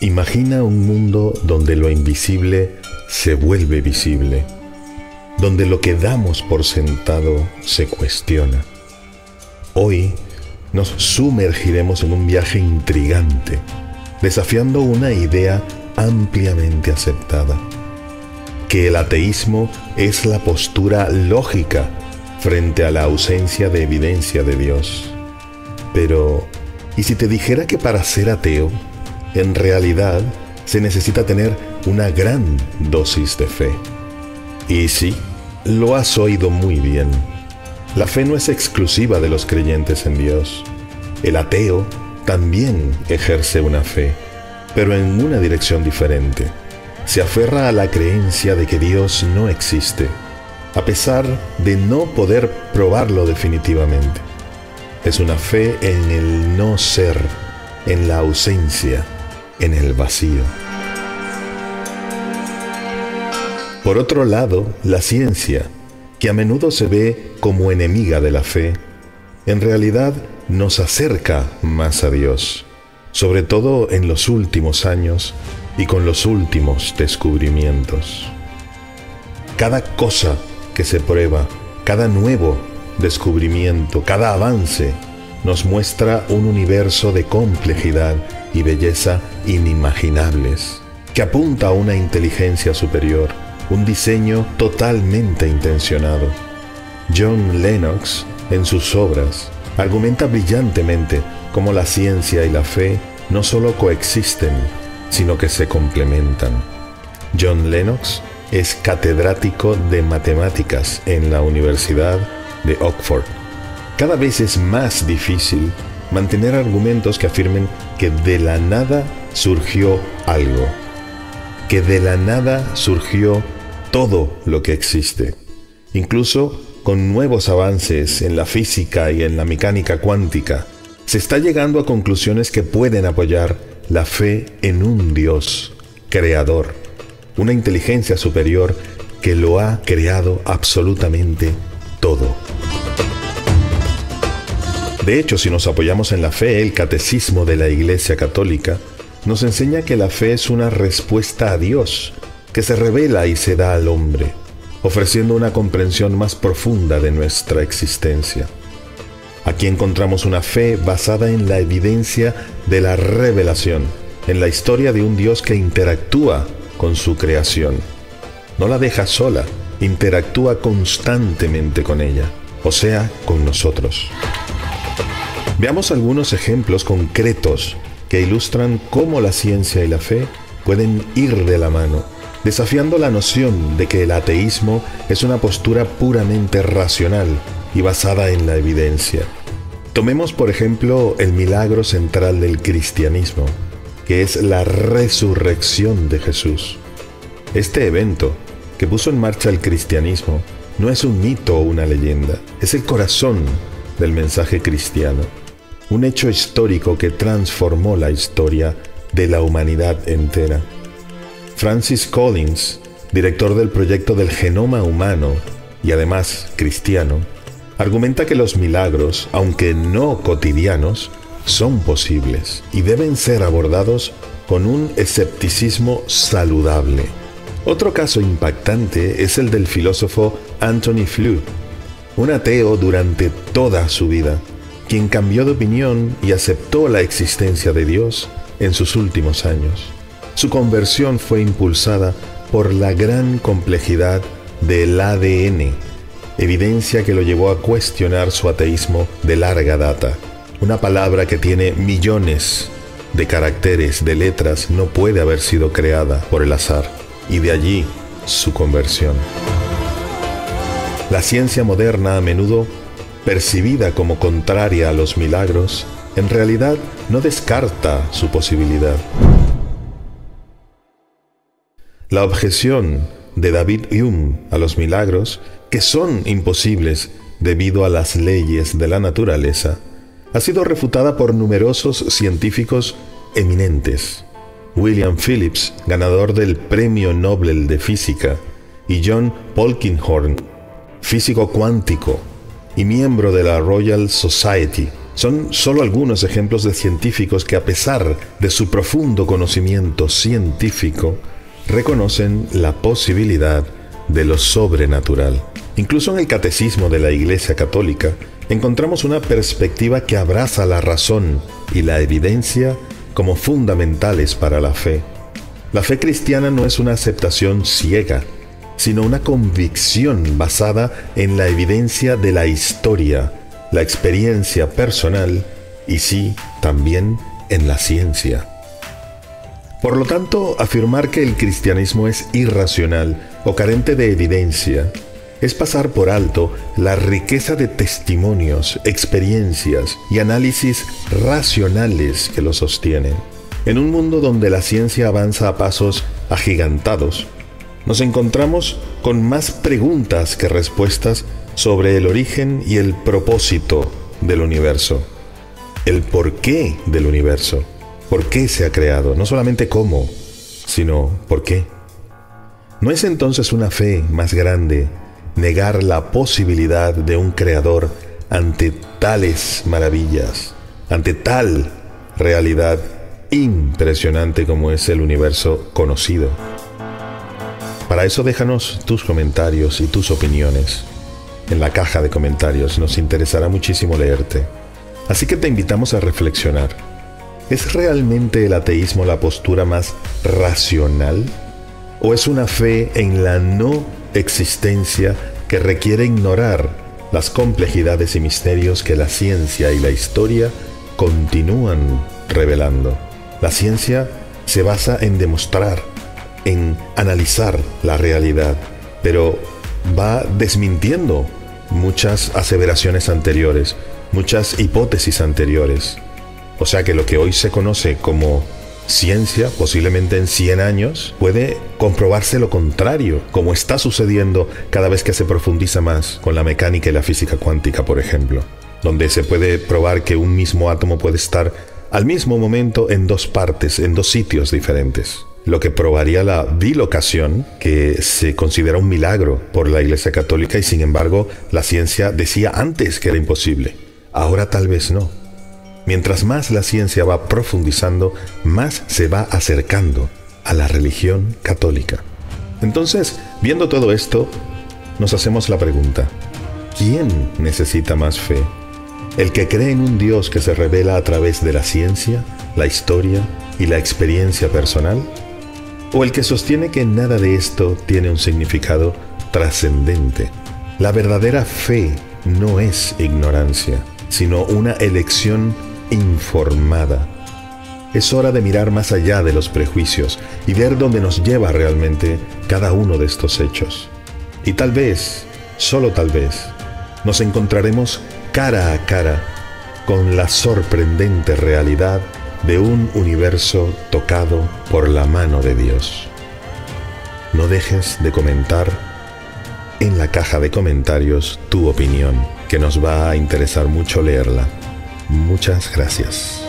Imagina un mundo donde lo invisible se vuelve visible, donde lo que damos por sentado se cuestiona. Hoy nos sumergiremos en un viaje intrigante, desafiando una idea ampliamente aceptada, que el ateísmo es la postura lógica frente a la ausencia de evidencia de Dios. Pero, ¿y si te dijera que para ser ateo, en realidad se necesita tener una gran dosis de fe? Y sí, lo has oído muy bien. La fe no es exclusiva de los creyentes en Dios. El ateo también ejerce una fe, pero en una dirección diferente. Se aferra a la creencia de que Dios no existe, a pesar de no poder probarlo definitivamente. Es una fe en el no ser, en la ausencia, en el vacío. Por otro lado, la ciencia, que a menudo se ve como enemiga de la fe, en realidad nos acerca más a Dios, sobre todo en los últimos años y con los últimos descubrimientos. Cada cosa que se prueba, cada nuevo descubrimiento, cada avance, nos muestra un universo de complejidad y belleza inimaginables, que apunta a una inteligencia superior un diseño totalmente intencionado. John Lennox, en sus obras, argumenta brillantemente cómo la ciencia y la fe no solo coexisten, sino que se complementan. John Lennox es catedrático de matemáticas en la Universidad de Oxford. Cada vez es más difícil mantener argumentos que afirmen que de la nada surgió algo, que de la nada surgió todo lo que existe, incluso con nuevos avances en la física y en la mecánica cuántica, se está llegando a conclusiones que pueden apoyar la fe en un Dios creador, una inteligencia superior que lo ha creado absolutamente todo. De hecho, si nos apoyamos en la fe, el catecismo de la Iglesia Católica nos enseña que la fe es una respuesta a Dios que se revela y se da al hombre, ofreciendo una comprensión más profunda de nuestra existencia. Aquí encontramos una fe basada en la evidencia de la revelación, en la historia de un Dios que interactúa con su creación. No la deja sola, interactúa constantemente con ella, o sea, con nosotros. Veamos algunos ejemplos concretos que ilustran cómo la ciencia y la fe pueden ir de la mano desafiando la noción de que el ateísmo es una postura puramente racional y basada en la evidencia. Tomemos por ejemplo el milagro central del cristianismo, que es la resurrección de Jesús. Este evento, que puso en marcha el cristianismo, no es un mito o una leyenda, es el corazón del mensaje cristiano, un hecho histórico que transformó la historia de la humanidad entera. Francis Collins, director del proyecto del genoma humano y además cristiano, argumenta que los milagros, aunque no cotidianos, son posibles y deben ser abordados con un escepticismo saludable. Otro caso impactante es el del filósofo Anthony Flew, un ateo durante toda su vida, quien cambió de opinión y aceptó la existencia de Dios en sus últimos años. Su conversión fue impulsada por la gran complejidad del ADN, evidencia que lo llevó a cuestionar su ateísmo de larga data. Una palabra que tiene millones de caracteres, de letras, no puede haber sido creada por el azar, y de allí su conversión. La ciencia moderna a menudo, percibida como contraria a los milagros, en realidad no descarta su posibilidad. La objeción de David Hume a los milagros, que son imposibles debido a las leyes de la naturaleza, ha sido refutada por numerosos científicos eminentes. William Phillips, ganador del Premio Nobel de Física, y John Polkinghorne, físico cuántico y miembro de la Royal Society, son solo algunos ejemplos de científicos que a pesar de su profundo conocimiento científico, reconocen la posibilidad de lo sobrenatural. Incluso en el catecismo de la Iglesia Católica encontramos una perspectiva que abraza la razón y la evidencia como fundamentales para la fe. La fe cristiana no es una aceptación ciega, sino una convicción basada en la evidencia de la historia, la experiencia personal y sí, también en la ciencia. Por lo tanto, afirmar que el cristianismo es irracional o carente de evidencia es pasar por alto la riqueza de testimonios, experiencias y análisis racionales que lo sostienen. En un mundo donde la ciencia avanza a pasos agigantados, nos encontramos con más preguntas que respuestas sobre el origen y el propósito del universo, el porqué del universo, por qué se ha creado, no solamente cómo, sino por qué. ¿No es entonces una fe más grande negar la posibilidad de un creador ante tales maravillas, ante tal realidad impresionante como es el universo conocido. Para eso déjanos tus comentarios y tus opiniones en la caja de comentarios, nos interesará muchísimo leerte. Así que te invitamos a reflexionar. ¿Es realmente el ateísmo la postura más racional? ¿O es una fe en la no existencia que requiere ignorar las complejidades y misterios que la ciencia y la historia continúan revelando. La ciencia se basa en demostrar, en analizar la realidad, pero va desmintiendo muchas aseveraciones anteriores, muchas hipótesis anteriores. O sea que lo que hoy se conoce como ciencia, posiblemente en 100 años, puede comprobarse lo contrario, como está sucediendo cada vez que se profundiza más con la mecánica y la física cuántica, por ejemplo, donde se puede probar que un mismo átomo puede estar al mismo momento en dos partes, en dos sitios diferentes lo que probaría la bilocación, que se considera un milagro por la Iglesia Católica y sin embargo la ciencia decía antes que era imposible. Ahora tal vez no. Mientras más la ciencia va profundizando, más se va acercando a la religión católica. Entonces, viendo todo esto, nos hacemos la pregunta, ¿quién necesita más fe? ¿El que cree en un Dios que se revela a través de la ciencia, la historia y la experiencia personal? ¿O el que sostiene que nada de esto tiene un significado trascendente? La verdadera fe no es ignorancia, sino una elección informada. Es hora de mirar más allá de los prejuicios y ver dónde nos lleva realmente cada uno de estos hechos. Y tal vez, solo tal vez, nos encontraremos cara a cara con la sorprendente realidad de un universo tocado por la mano de Dios. No dejes de comentar en la caja de comentarios tu opinión, que nos va a interesar mucho leerla. Muchas gracias.